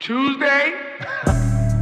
Tuesday.